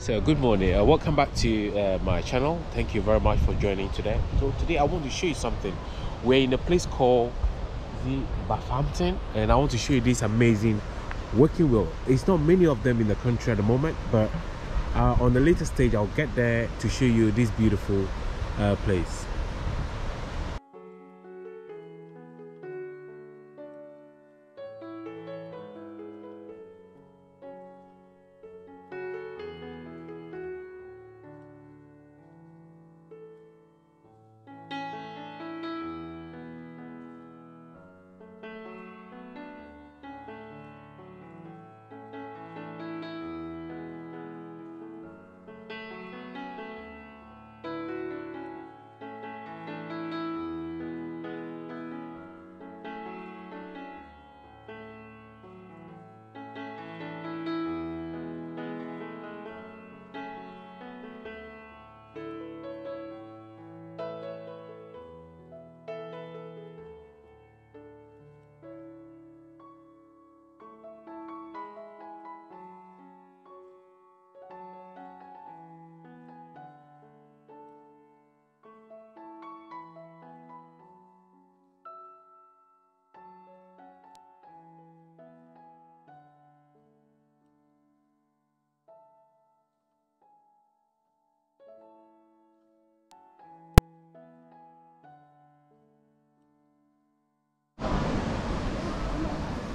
So good morning. Uh, welcome back to uh, my channel. Thank you very much for joining today. So today I want to show you something. We're in a place called the Bathampton, and I want to show you this amazing working wheel. It's not many of them in the country at the moment, but uh, on the later stage I'll get there to show you this beautiful uh, place.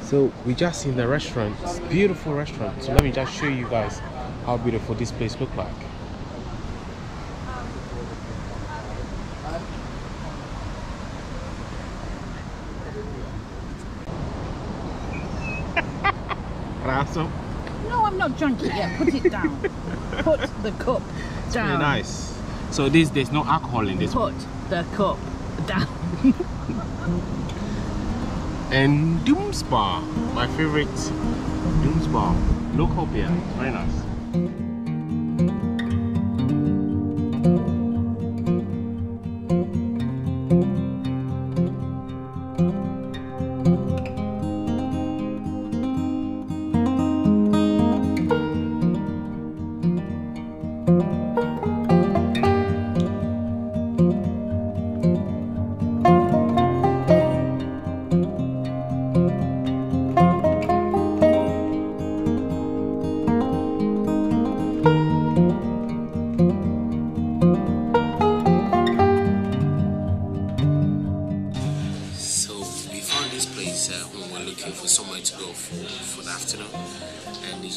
So we just in the restaurant, it's beautiful restaurant. So let me just show you guys how beautiful this place look like. Raso. No, I'm not drunk yet. Put it down. Put the cup down. Very nice. So this there's no alcohol in this. Put the cup down. and Doom Bar, my favorite Doom Bar, local beer, very nice.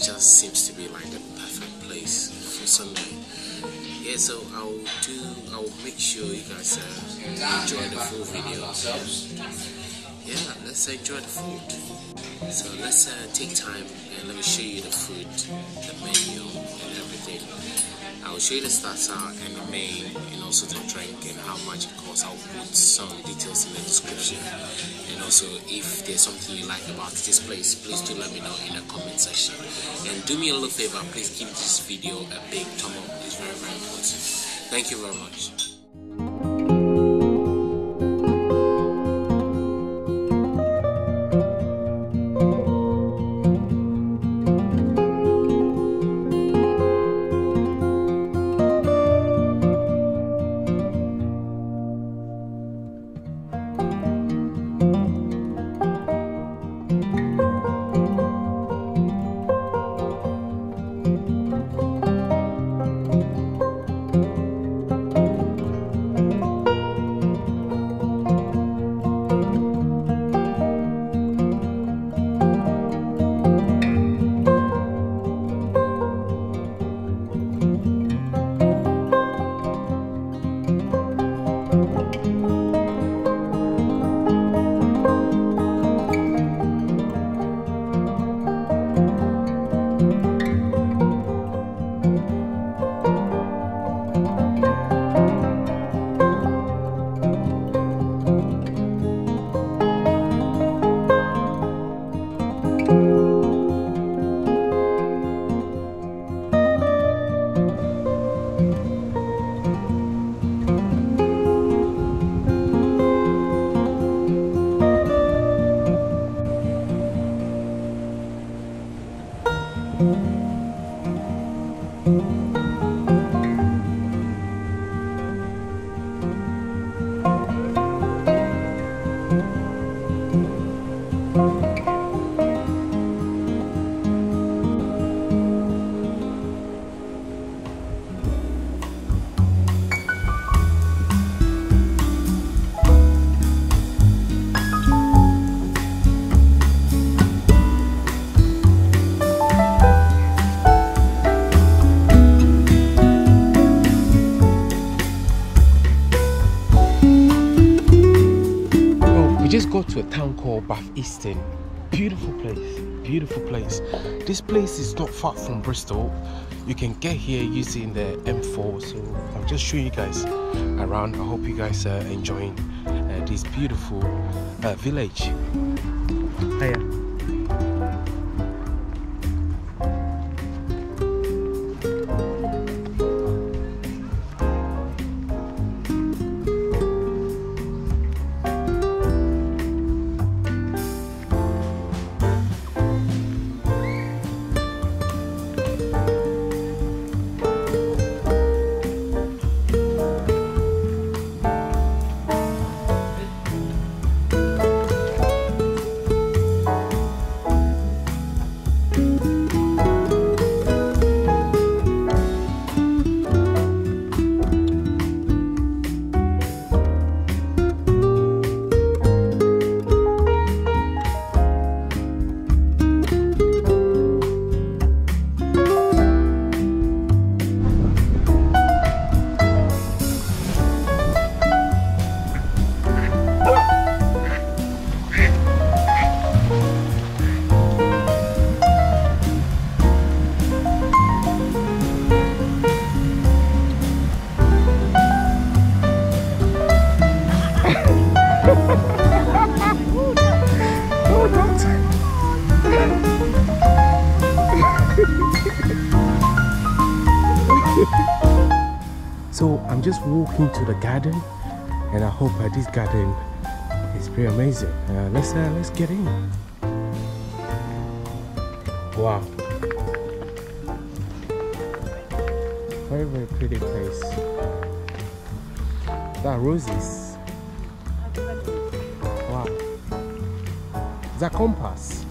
Just seems to be like the perfect place for Sunday. Yeah, so I'll do. I'll make sure you guys uh, enjoy the full video. Yeah, let's enjoy the food. So let's uh, take time and let me show you the food, the menu. I'll show you the starter and the main and also the drink and how much it costs. I'll put some details in the description. And also if there's something you like about this place, please do let me know in the comment section. And do me a little favor, please give this video a big thumb up. It's very very important. Thank you very much. Thank you. Just got to a town called Bath Easton. Beautiful place, beautiful place. This place is not far from Bristol. You can get here using the M4. So I'm just showing you guys around. I hope you guys are enjoying uh, this beautiful uh, village. Hiya. Just walk into the garden, and I hope uh, this garden is pretty amazing. Uh, let's uh, let's get in. Wow, very very pretty place. That roses. Wow. the that compass?